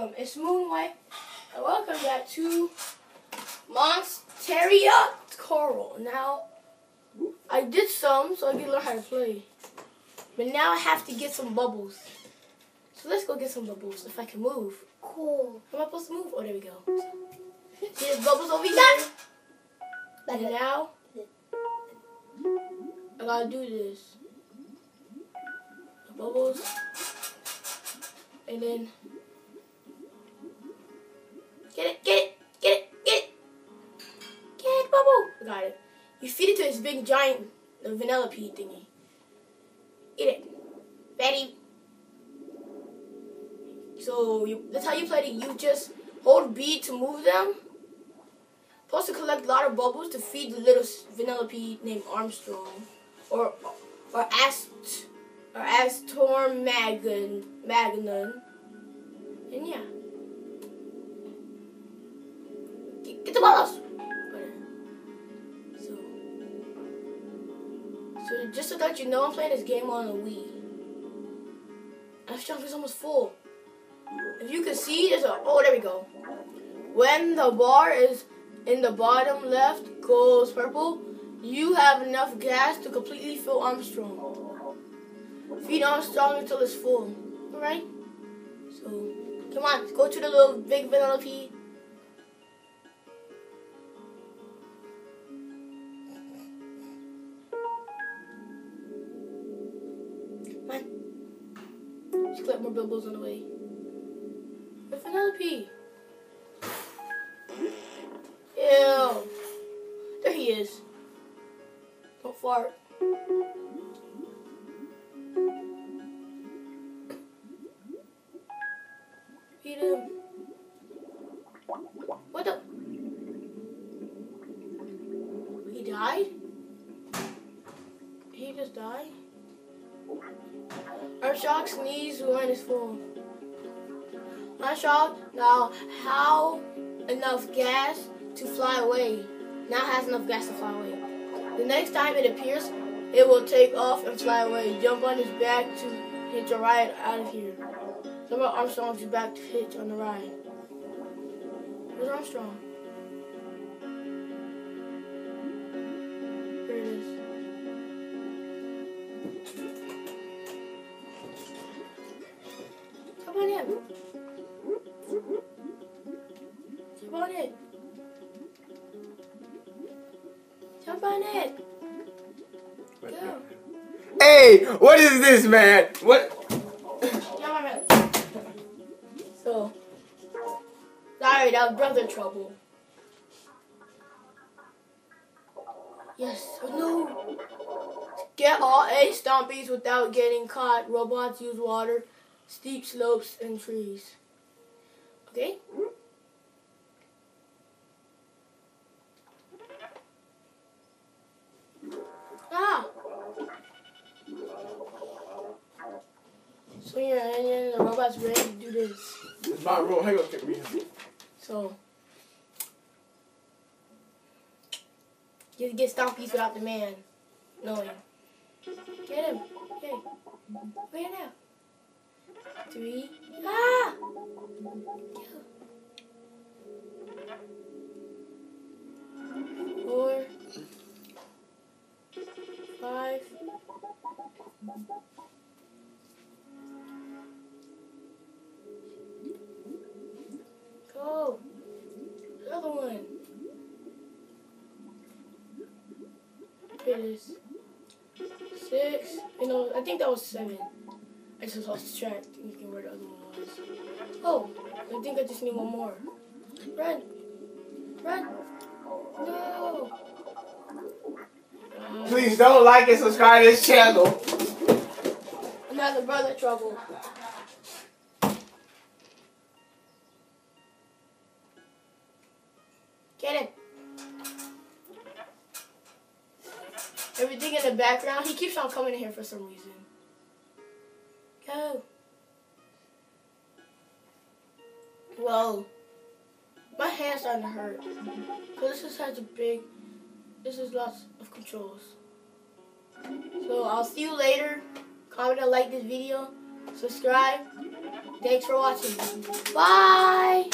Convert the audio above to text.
welcome. It's Moon White. And welcome back to Monsteria Corral. Now, I did some so I can learn how to play. But now I have to get some bubbles. So let's go get some bubbles if I can move. Cool. Am I supposed to move? Oh, there we go. See, there's bubbles over here. And now, I gotta do this. The bubbles. And then, got it. You feed it to this big giant the vanilla pea thingy. Eat it. Betty. So you, that's how you play it. You just hold B to move them. Supposed to collect a lot of bubbles to feed the little vanilla pea named Armstrong, or or Ast or Astorm Magan Magnon. And yeah, get, get the bubbles. Just so that you know, I'm playing this game on a Wii. This jump is almost full. If you can see, there's a oh there we go. When the bar is in the bottom left goes purple, you have enough gas to completely fill Armstrong. Feed Armstrong until it's full. Alright? So, come on, go to the little big vanilla pea. More bubbles on the way. The pea. Ew. There he is. Don't fart. Feed him. What the? He died? He just died? Our shock sneeze when is full. My shock now how enough gas to fly away. Now has enough gas to fly away. The next time it appears, it will take off and fly away. Jump on his back to hitch a ride out of here. Of Armstrong's back to hitch on the ride. Where's Armstrong? Come. Jump on it. Jump on it. Go. Hey, what is this, man? What? Jump on it. So, sorry, that was brother trouble. Yes, oh no. Get all eight stompies without getting caught. Robots use water, steep slopes, and trees. Okay? Ah! So yeah, and then the robot's ready to do this. It's my room. Hang on, get me. So get get stompies without the man knowing. Get him. Okay. Where now? Three. Ah! Four. Five. Go. Another one. It is. Six. You know, I think that was seven. I just lost track thinking where the other one was. Oh, I think I just need one more. Run. Run. No. Please don't like and subscribe to this channel. Another brother trouble. Get him. Everything in the background. He keeps on coming in here for some reason. Oh. Go. Whoa. My hand's starting to hurt. Cause this has a big, this is lots of controls. So I'll see you later. Comment and like this video. Subscribe. Thanks for watching. Bye.